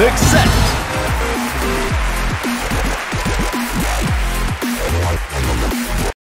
Success!